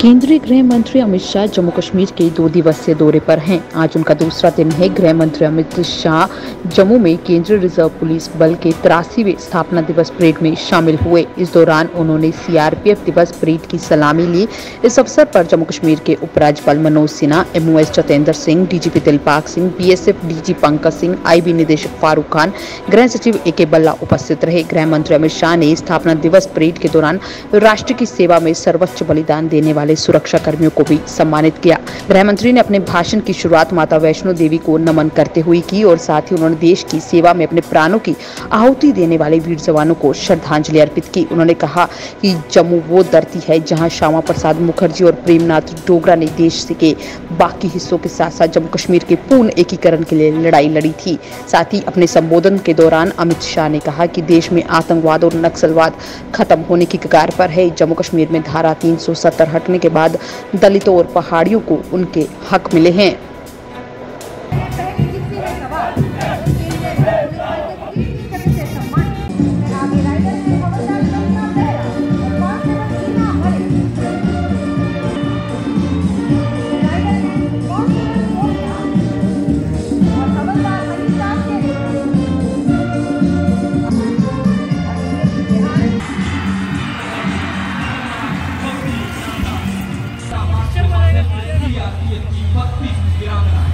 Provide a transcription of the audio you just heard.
केंद्रीय गृह मंत्री अमित शाह जम्मू कश्मीर के दो दिवसीय दौरे पर हैं। आज उनका दूसरा दिन है। गृह मंत्री अमित शाह जम्मू में केंद्रीय रिज़र्व पुलिस बल के तिरासीवे स्थापना दिवस परेड में शामिल हुए। इस दौरान उन्होंने सीआरपीएफ दिवस परेड की सलामी ली। इस अवसर पर जम्मू कश्मीर के उपराज्यपाल Manoj Sinha, MOS Jitendra Singh, DGP Dilbag Singh, BSF DG Pankaj Singh, IB निदेशक फारूक खान, गृह सचिव ए के बल्ला उपस्थित रहे। गृह मंत्री अमित शाह ने स्थापना दिवस परेड के दौरान राष्ट्र की सेवा में सर्वोच्च बलिदान देने वाले सुरक्षा कर्मियों को भी सम्मानित किया। गृह मंत्री ने अपने भाषण की शुरुआत माता वैष्णो देवी को नमन करते हुए की और साथ ही उन्होंने देश की सेवा में अपने प्राणों की आहुति देने वाले वीर जवानों को श्रद्धांजलि अर्पित की। उन्होंने कहा कि जम्मू वो धरती है जहाँ श्यामा प्रसाद मुखर्जी और प्रेमनाथ डोगरा ने देश के बाकी हिस्सों के साथ साथ जम्मू कश्मीर के पूर्ण एकीकरण के लिए लड़ाई लड़ी थी। साथ ही अपने संबोधन के दौरान अमित शाह ने कहा कि देश में आतंकवाद और नक्सलवाद खत्म होने की कगार पर है। जम्मू कश्मीर में धारा 370 हटने के बाद दलितों और पहाड़ियों को उनके हक मिले हैं। Garcia, Team Buck Peace, Miss Girana.